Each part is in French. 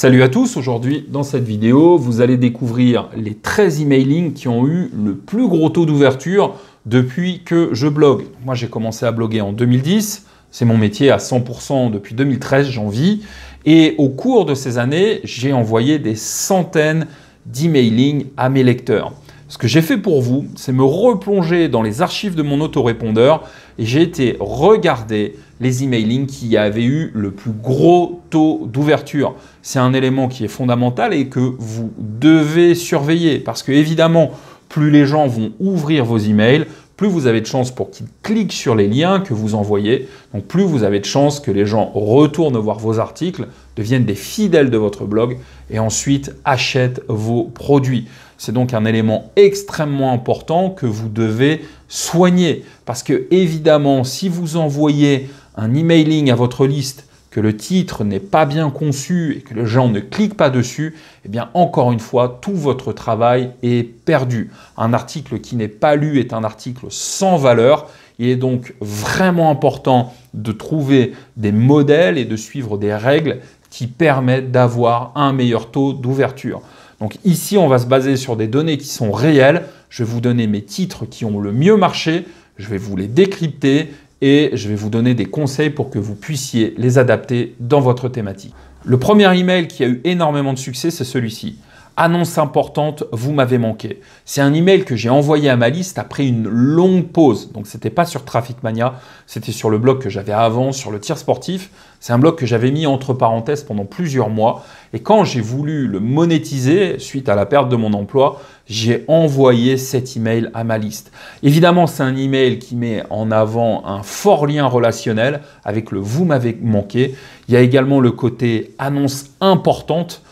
Salut à tous, aujourd'hui dans cette vidéo, vous allez découvrir les 13 emailing qui ont eu le plus gros taux d'ouverture depuis que je blogue. Moi j'ai commencé à bloguer en 2010, c'est mon métier à 100% depuis 2013, j'en vis. Et au cours de ces années, j'ai envoyé des centaines d'emailing à mes lecteurs. Ce que j'ai fait pour vous, c'est me replonger dans les archives de mon autorépondeur et j'ai été regarder les emailing qui avaient eu le plus gros taux d'ouverture. C'est un élément qui est fondamental et que vous devez surveiller parce que évidemment, plus les gens vont ouvrir vos emails, plus vous avez de chances pour qu'ils cliquent sur les liens que vous envoyez. Donc plus vous avez de chances que les gens retournent voir vos articles, deviennent des fidèles de votre blog et ensuite achètent vos produits. C'est donc un élément extrêmement important que vous devez soigner. Parce que évidemment, si vous envoyez un emailing à votre liste que le titre n'est pas bien conçu et que les gens ne cliquent pas dessus, eh bien encore une fois, tout votre travail est perdu. Un article qui n'est pas lu est un article sans valeur. Il est donc vraiment important de trouver des modèles et de suivre des règles qui permettent d'avoir un meilleur taux d'ouverture. Donc ici, on va se baser sur des données qui sont réelles. Je vais vous donner mes titres qui ont le mieux marché, je vais vous les décrypter et je vais vous donner des conseils pour que vous puissiez les adapter dans votre thématique. Le premier email qui a eu énormément de succès, c'est celui-ci. Annonce importante, vous m'avez manqué. C'est un email que j'ai envoyé à ma liste après une longue pause. Donc c'était pas sur Traffic Mania, c'était sur le blog que j'avais avant, sur le tir sportif. C'est un blog que j'avais mis entre parenthèses pendant plusieurs mois. Et quand j'ai voulu le monétiser suite à la perte de mon emploi, j'ai envoyé cet email à ma liste. Évidemment, c'est un email qui met en avant un fort lien relationnel avec le vous m'avez manqué. Il y a également le côté annonce importante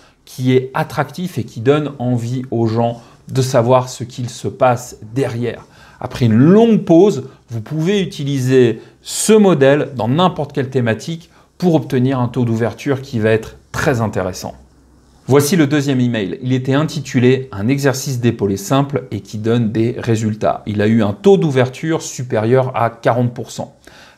est attractif et qui donne envie aux gens de savoir ce qu'il se passe derrière. Après une longue pause, vous pouvez utiliser ce modèle dans n'importe quelle thématique pour obtenir un taux d'ouverture qui va être très intéressant. Voici le deuxième email. Il était intitulé Un exercice d'épaulé simple et qui donne des résultats. Il a eu un taux d'ouverture supérieur à 40%.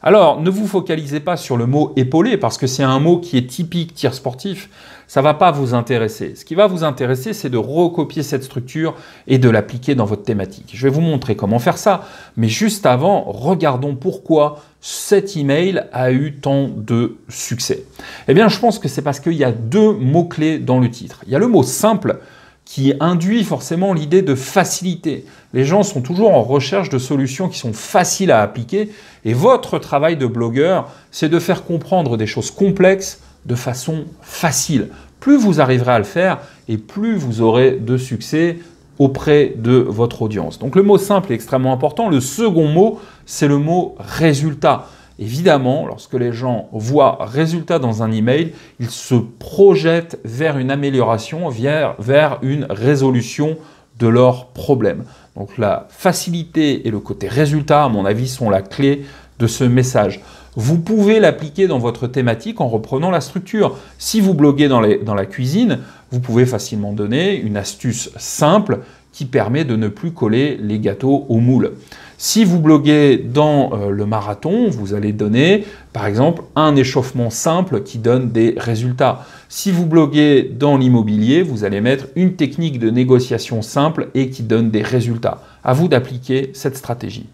Alors, ne vous focalisez pas sur le mot épaulé parce que c'est un mot qui est typique tir sportif. Ça ne va pas vous intéresser. Ce qui va vous intéresser, c'est de recopier cette structure et de l'appliquer dans votre thématique. Je vais vous montrer comment faire ça. Mais juste avant, regardons pourquoi cet email a eu tant de succès. Eh bien, je pense que c'est parce qu'il y a deux mots-clés dans le titre. Il y a le mot simple qui induit forcément l'idée de facilité. Les gens sont toujours en recherche de solutions qui sont faciles à appliquer et votre travail de blogueur, c'est de faire comprendre des choses complexes de façon facile. Plus vous arriverez à le faire et plus vous aurez de succès auprès de votre audience. Donc le mot simple est extrêmement important. Le second mot, c'est le mot résultat. Évidemment, lorsque les gens voient résultat dans un email, ils se projettent vers une amélioration, vers, vers une résolution de leurs problèmes. Donc la facilité et le côté résultat, à mon avis, sont la clé de ce message. Vous pouvez l'appliquer dans votre thématique en reprenant la structure. Si vous bloguez dans, la cuisine, vous pouvez facilement donner une astuce simple qui permet de ne plus coller les gâteaux au moule. Si vous bloguez dans euh, le marathon, vous allez donner, par exemple, un échauffement simple qui donne des résultats. Si vous bloguez dans l'immobilier, vous allez mettre une technique de négociation simple et qui donne des résultats. À vous d'appliquer cette stratégie.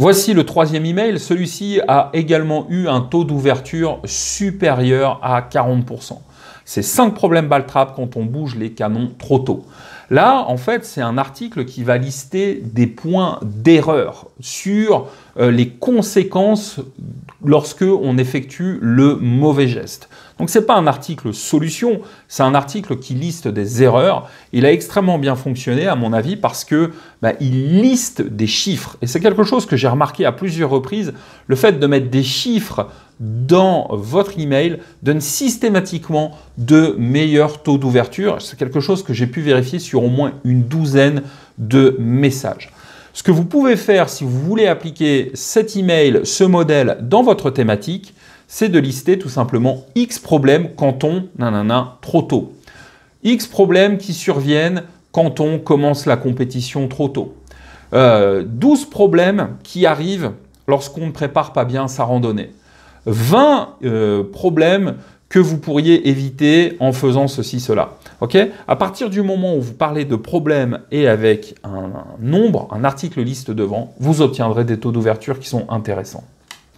Voici le troisième email. Celui-ci a également eu un taux d'ouverture supérieur à 40%. C'est 5 problèmes baltrap quand on bouge les canons trop tôt. Là, en fait, c'est un article qui va lister des points d'erreur sur euh, les conséquences lorsque on effectue le mauvais geste. Donc c'est pas un article solution, c'est un article qui liste des erreurs. Il a extrêmement bien fonctionné à mon avis parce que bah, il liste des chiffres et c'est quelque chose que j'ai remarqué à plusieurs reprises. Le fait de mettre des chiffres dans votre email donne systématiquement de meilleurs taux d'ouverture. C'est quelque chose que j'ai pu vérifier sur au moins une douzaine de messages. Ce que vous pouvez faire si vous voulez appliquer cet email, ce modèle dans votre thématique, c'est de lister tout simplement X problèmes quand on nanana trop tôt. X problèmes qui surviennent quand on commence la compétition trop tôt. 12 euh, problèmes qui arrivent lorsqu'on ne prépare pas bien sa randonnée. 20 euh, problèmes que vous pourriez éviter en faisant ceci, cela. À partir du moment où vous parlez de problèmes et avec un, nombre, un article liste devant, vous obtiendrez des taux d'ouverture qui sont intéressants.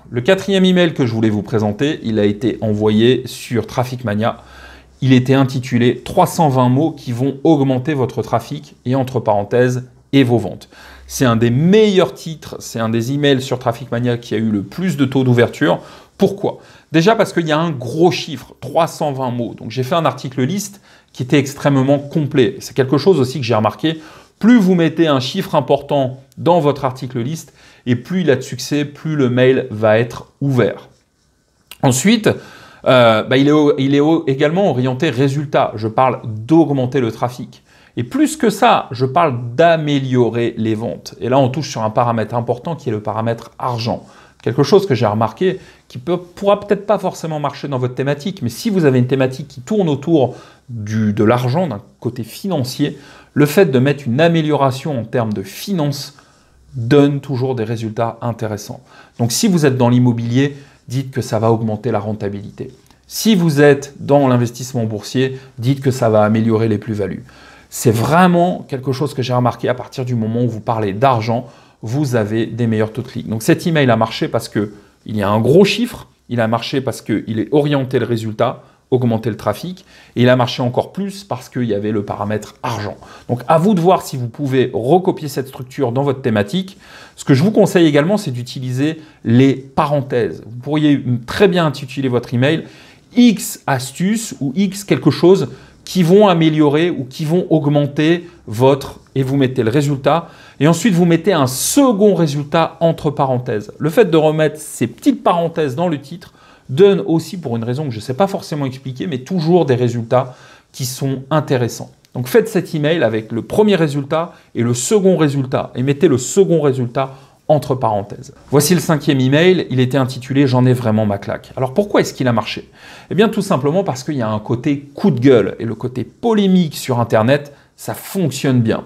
Le quatrième email que je voulais vous présenter, il a été envoyé sur Traffic Mania. Il était intitulé 320 mots qui vont augmenter votre trafic et entre parenthèses et vos ventes. C'est un des meilleurs titres, c'est un des emails sur Traffic Mania qui a eu le plus de taux d'ouverture. Pourquoi? Déjà parce qu'il y a un gros chiffre, 320 mots. Donc j'ai fait un article liste qui était extrêmement complet. C'est quelque chose aussi que j'ai remarqué. Plus vous mettez un chiffre important dans votre article liste, et plus il a de succès, plus le mail va être ouvert. Ensuite, euh, bah, il, est, également orienté résultat. Je parle d'augmenter le trafic. Et plus que ça, je parle d'améliorer les ventes. Et là, on touche sur un paramètre important qui est le paramètre argent. Quelque chose que j'ai remarqué qui ne pourra peut-être pas forcément marcher dans votre thématique, mais si vous avez une thématique qui tourne autour de l'argent, d'un côté financier, le fait de mettre une amélioration en termes de finances donne toujours des résultats intéressants. Donc si vous êtes dans l'immobilier, dites que ça va augmenter la rentabilité. Si vous êtes dans l'investissement boursier, dites que ça va améliorer les plus-values. C'est vraiment quelque chose que j'ai remarqué à partir du moment où vous parlez d'argent, vous avez des meilleurs taux de clic. Donc cet email a marché parce qu'il y a un gros chiffre, il a marché parce qu'il est orienté le résultat, augmenter le trafic, et il a marché encore plus parce qu'il y avait le paramètre argent. Donc à vous de voir si vous pouvez recopier cette structure dans votre thématique. Ce que je vous conseille également, c'est d'utiliser les parenthèses. Vous pourriez très bien intituler votre email X astuces ou X quelque chose qui vont améliorer ou qui vont augmenter votre, et vous mettez le résultat, et ensuite vous mettez un second résultat entre parenthèses. Le fait de remettre ces petites parenthèses dans le titre donne aussi, pour une raison que je ne sais pas forcément expliquer, mais toujours des résultats qui sont intéressants. Donc faites cet email avec le premier résultat et le second résultat, et mettez le second résultat entre parenthèses. Voici le cinquième email, il était intitulé J'en ai vraiment ma claque. Alors pourquoi est-ce qu'il a marché? Eh bien tout simplement parce qu'il y a un côté coup de gueule et le côté polémique sur Internet, ça fonctionne bien.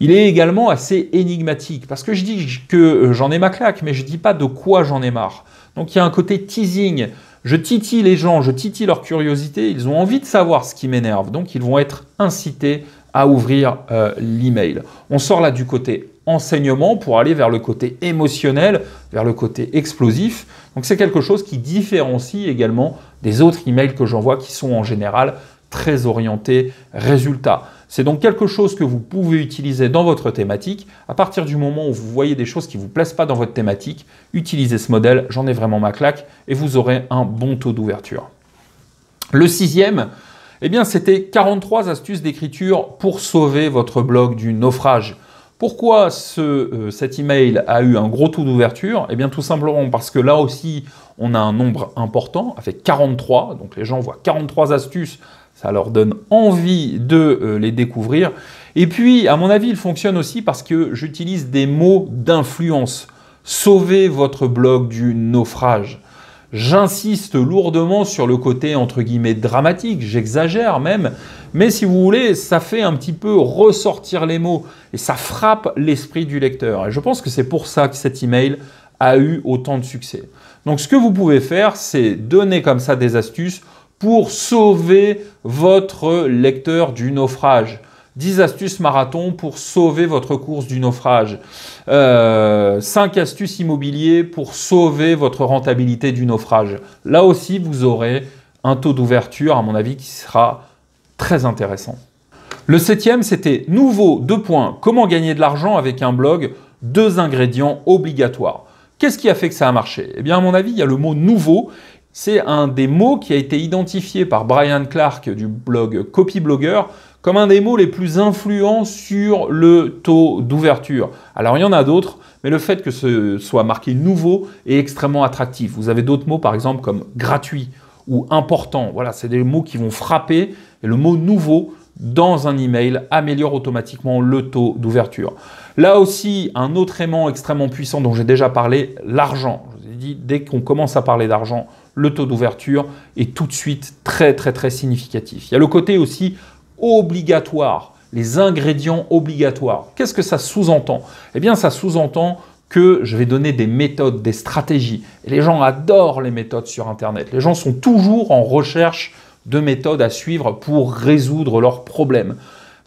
Il est également assez énigmatique parce que je dis que j'en ai ma claque, mais je ne dis pas de quoi j'en ai marre. Donc il y a un côté teasing. Je titille les gens, je titille leur curiosité, ils ont envie de savoir ce qui m'énerve, donc ils vont être incités à ouvrir euh, l'email. On sort là du côté enseignement pour aller vers le côté émotionnel, vers le côté explosif. Donc c'est quelque chose qui différencie également des autres emails que j'envoie qui sont en général très orientés résultats. C'est donc quelque chose que vous pouvez utiliser dans votre thématique. À partir du moment où vous voyez des choses qui ne vous plaisent pas dans votre thématique, utilisez ce modèle, j'en ai vraiment ma claque, et vous aurez un bon taux d'ouverture. Le sixième, eh bien, c'était 43 astuces d'écriture pour sauver votre blog du naufrage. Pourquoi euh, cet email a eu un gros taux d'ouverture? Eh bien tout simplement parce que là aussi, on a un nombre important, avec 43, donc les gens voient 43 astuces, ça leur donne envie de euh, les découvrir. Et puis, à mon avis, il fonctionne aussi parce que j'utilise des mots d'influence. Sauvez votre blog du naufrage. J'insiste lourdement sur le côté entre guillemets dramatique, j'exagère même, mais si vous voulez, ça fait un petit peu ressortir les mots et ça frappe l'esprit du lecteur. Et je pense que c'est pour ça que cet email a eu autant de succès. Donc ce que vous pouvez faire, c'est donner comme ça des astuces pour sauver votre lecteur du naufrage. 10 astuces marathon pour sauver votre course du naufrage. 5 euh, astuces immobiliers pour sauver votre rentabilité du naufrage. Là aussi, vous aurez un taux d'ouverture, à mon avis, qui sera très intéressant. Le septième, c'était nouveau, deux points, comment gagner de l'argent avec un blog, deux ingrédients obligatoires. Qu'est-ce qui a fait que ça a marché? Eh bien, à mon avis, il y a le mot nouveau. C'est un des mots qui a été identifié par Brian Clark du blog Copyblogger comme un des mots les plus influents sur le taux d'ouverture. Alors il y en a d'autres, mais le fait que ce soit marqué nouveau est extrêmement attractif. Vous avez d'autres mots par exemple comme gratuit ou important. Voilà, c'est des mots qui vont frapper et le mot nouveau dans un email améliore automatiquement le taux d'ouverture. Là aussi, un autre aimant extrêmement puissant dont j'ai déjà parlé, l'argent. Dès qu'on commence à parler d'argent, le taux d'ouverture est tout de suite très très très significatif. Il y a le côté aussi obligatoire, les ingrédients obligatoires. Qu'est-ce que ça sous-entend? Eh bien, ça sous-entend que je vais donner des méthodes, des stratégies. Les gens adorent les méthodes sur Internet. Les gens sont toujours en recherche de méthodes à suivre pour résoudre leurs problèmes.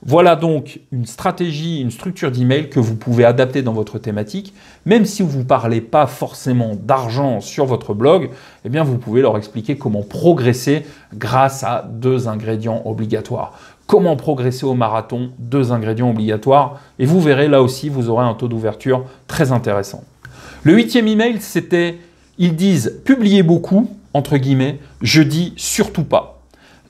Voilà donc une stratégie, une structure d'email que vous pouvez adapter dans votre thématique. Même si vous ne parlez pas forcément d'argent sur votre blog, eh bien vous pouvez leur expliquer comment progresser grâce à deux ingrédients obligatoires. Comment progresser au marathon, deux ingrédients obligatoires. Et vous verrez là aussi, vous aurez un taux d'ouverture très intéressant. Le huitième email, c'était ils disent publiez beaucoup, entre guillemets, je dis surtout pas.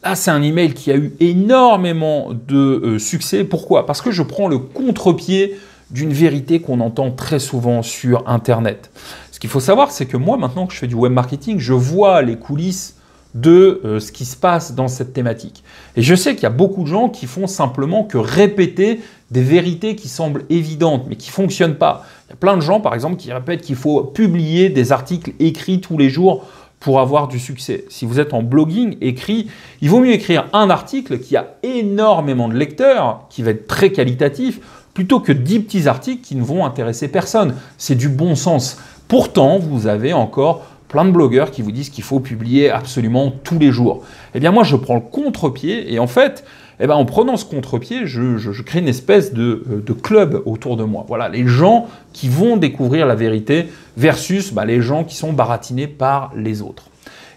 Là, c'est un email qui a eu énormément de euh, succès. Pourquoi? Parce que je prends le contre-pied d'une vérité qu'on entend très souvent sur Internet. Ce qu'il faut savoir, c'est que moi, maintenant que je fais du web marketing, je vois les coulisses de euh, ce qui se passe dans cette thématique. Et je sais qu'il y a beaucoup de gens qui font simplement que répéter des vérités qui semblent évidentes, mais qui ne fonctionnent pas. Il y a plein de gens, par exemple, qui répètent qu'il faut publier des articles écrits tous les jours pour avoir du succès. Si vous êtes en blogging écrit, il vaut mieux écrire un article qui a énormément de lecteurs, qui va être très qualitatif, plutôt que 10 petits articles qui ne vont intéresser personne. C'est du bon sens. Pourtant, vous avez encore plein de blogueurs qui vous disent qu'il faut publier absolument tous les jours. Eh bien moi, je prends le contre-pied et en fait, eh ben, en prenant ce contre-pied, je, crée une espèce de, de, club autour de moi. Voilà, les gens qui vont découvrir la vérité versus bah, les gens qui sont baratinés par les autres.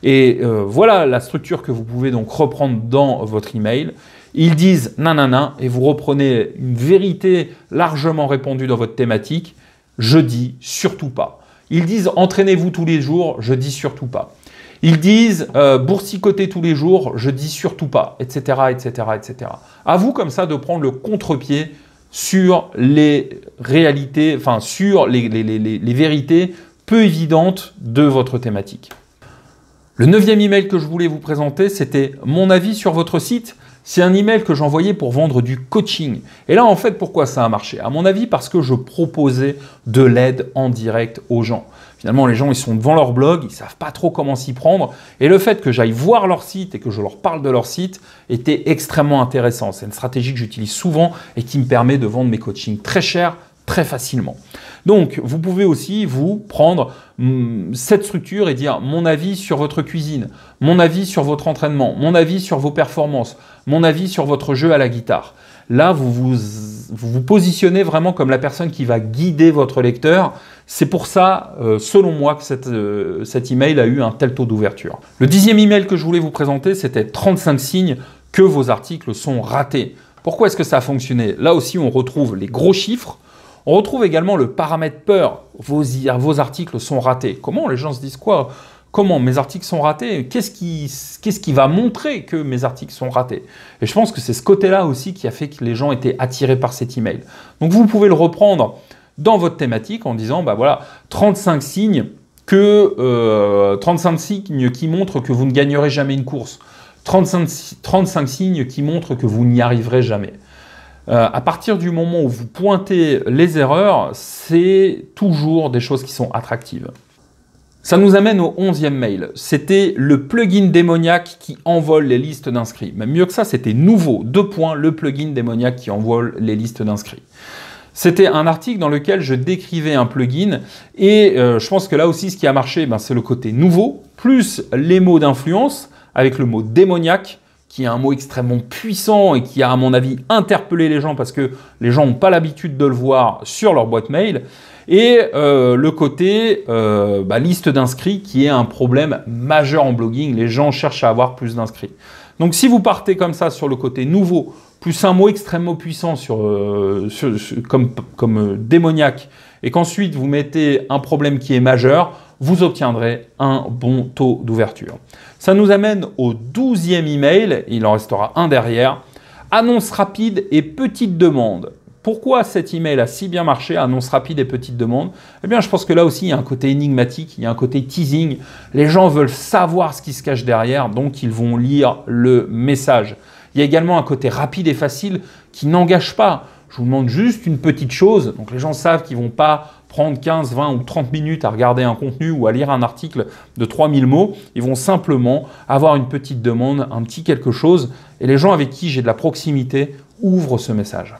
Et euh, voilà la structure que vous pouvez donc reprendre dans votre email. Ils disent nanana et vous reprenez une vérité largement répandue dans votre thématique. Je dis surtout pas. Ils disent entraînez-vous tous les jours. Je dis surtout pas. Ils disent euh, boursicoter tous les jours, je dis surtout pas, etc., etc., etc. À vous comme ça de prendre le contre-pied sur les réalités, enfin sur les, les, vérités peu évidentes de votre thématique. Le neuvième email que je voulais vous présenter, c'était mon avis sur votre site. C'est un email que j'envoyais pour vendre du coaching. Et là, en fait, pourquoi ça a marché? À mon avis, parce que je proposais de l'aide en direct aux gens. Finalement, les gens, ils sont devant leur blog, ils savent pas trop comment s'y prendre. Et le fait que j'aille voir leur site et que je leur parle de leur site était extrêmement intéressant. C'est une stratégie que j'utilise souvent et qui me permet de vendre mes coachings très chers, très facilement. Donc, vous pouvez aussi vous prendre hum, cette structure et dire mon avis sur votre cuisine, mon avis sur votre entraînement, mon avis sur vos performances, mon avis sur votre jeu à la guitare. Là, vous vous, positionnez vraiment comme la personne qui va guider votre lecteur. C'est pour ça, euh, selon moi, que euh, cet email a eu un tel taux d'ouverture. Le dixième email que je voulais vous présenter, c'était 35 signes que vos articles sont ratés. Pourquoi est-ce que ça a fonctionné? Là aussi, on retrouve les gros chiffres. On retrouve également le paramètre peur. Vos, vos articles sont ratés. Comment les gens se disent quoi? Comment mes articles sont ratés? Qu'est-ce qui, va montrer que mes articles sont ratés? Et je pense que c'est ce côté-là aussi qui a fait que les gens étaient attirés par cet email. Donc vous pouvez le reprendre dans votre thématique en disant, bah voilà, 35 signes que 35 euh, signes qui montrent que vous ne gagnerez jamais une course, 35, 35 signes qui montrent que vous n'y arriverez jamais. Euh, à partir du moment où vous pointez les erreurs, c'est toujours des choses qui sont attractives. Ça nous amène au onzième mail. C'était le plugin démoniaque qui envole les listes d'inscrits. Même mieux que ça, c'était nouveau. Deux points, le plugin démoniaque qui envole les listes d'inscrits. C'était un article dans lequel je décrivais un plugin et euh, je pense que là aussi ce qui a marché, ben, c'est le côté nouveau, plus les mots d'influence avec le mot démoniaque qui est un mot extrêmement puissant et qui a à mon avis interpellé les gens parce que les gens n'ont pas l'habitude de le voir sur leur boîte mail. Et euh, le côté euh, bah, liste d'inscrits qui est un problème majeur en blogging. Les gens cherchent à avoir plus d'inscrits. Donc si vous partez comme ça sur le côté nouveau, plus un mot extrêmement puissant euh, comme, comme démoniaque, et qu'ensuite vous mettez un problème qui est majeur, vous obtiendrez un bon taux d'ouverture. Ça nous amène au douzième email, il en restera un derrière. Annonce rapide et petite demande. Pourquoi cet email a si bien marché, annonce rapide et petite demande? Eh bien, je pense que là aussi, il y a un côté énigmatique, il y a un côté teasing. Les gens veulent savoir ce qui se cache derrière, donc ils vont lire le message. Il y a également un côté rapide et facile qui n'engage pas. Je vous demande juste une petite chose. Donc les gens savent qu'ils ne vont pas prendre 15, 20 ou 30 minutes à regarder un contenu ou à lire un article de 3000 mots. Ils vont simplement avoir une petite demande, un petit quelque chose. Et les gens avec qui j'ai de la proximité ouvrent ce message.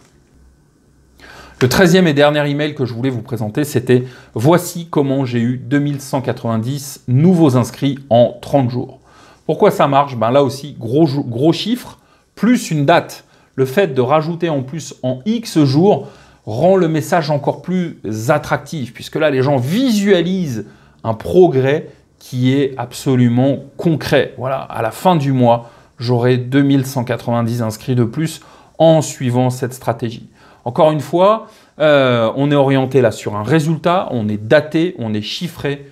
Le treizième et dernier email que je voulais vous présenter, c'était voici comment j'ai eu 2190 nouveaux inscrits en 30 jours. Pourquoi ça marche? Ben Là aussi, gros, gros chiffre, plus une date. Le fait de rajouter en plus en X jours rend le message encore plus attractif, puisque là, les gens visualisent un progrès qui est absolument concret. Voilà, à la fin du mois, j'aurai 2190 inscrits de plus en suivant cette stratégie. Encore une fois, euh, on est orienté là sur un résultat, on est daté, on est chiffré.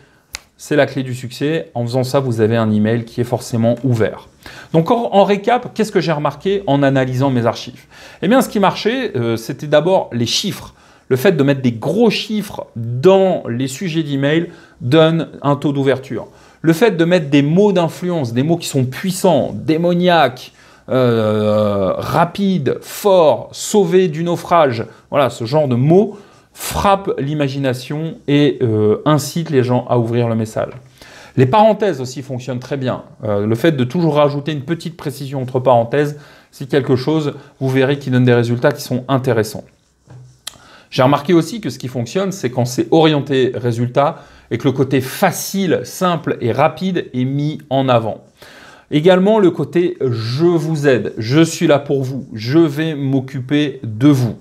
C'est la clé du succès. En faisant ça, vous avez un email qui est forcément ouvert. Donc en, récap, qu'est-ce que j'ai remarqué en analysant mes archives? Eh bien, ce qui marchait, euh, c'était d'abord les chiffres. Le fait de mettre des gros chiffres dans les sujets d'email donne un taux d'ouverture. Le fait de mettre des mots d'influence, des mots qui sont puissants, démoniaques, euh, rapide, fort, sauvé du naufrage, voilà, ce genre de mots frappe l'imagination et euh, incite les gens à ouvrir le message. Les parenthèses aussi fonctionnent très bien. Euh, le fait de toujours rajouter une petite précision entre parenthèses, c'est quelque chose, vous verrez, qui donne des résultats qui sont intéressants. J'ai remarqué aussi que ce qui fonctionne, c'est quand c'est orienté résultat et que le côté facile, simple et rapide est mis en avant. Également le côté je vous aide, je suis là pour vous, je vais m'occuper de vous.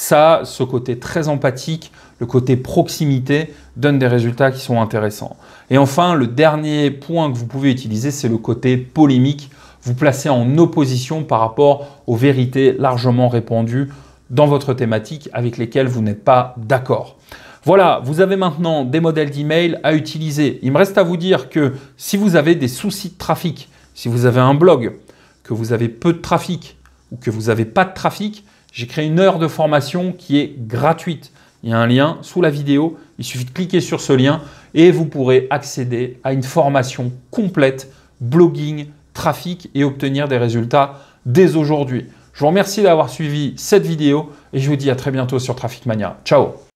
Ça, ce côté très empathique, le côté proximité donne des résultats qui sont intéressants. Et enfin, le dernier point que vous pouvez utiliser, c'est le côté polémique. Vous placez en opposition par rapport aux vérités largement répandues dans votre thématique avec lesquelles vous n'êtes pas d'accord. Voilà, vous avez maintenant des modèles d'email à utiliser. Il me reste à vous dire que si vous avez des soucis de trafic, si vous avez un blog, que vous avez peu de trafic ou que vous n'avez pas de trafic, j'ai créé une heure de formation qui est gratuite. Il y a un lien sous la vidéo, il suffit de cliquer sur ce lien et vous pourrez accéder à une formation complète blogging, trafic et obtenir des résultats dès aujourd'hui. Je vous remercie d'avoir suivi cette vidéo et je vous dis à très bientôt sur Traffic Mania. Ciao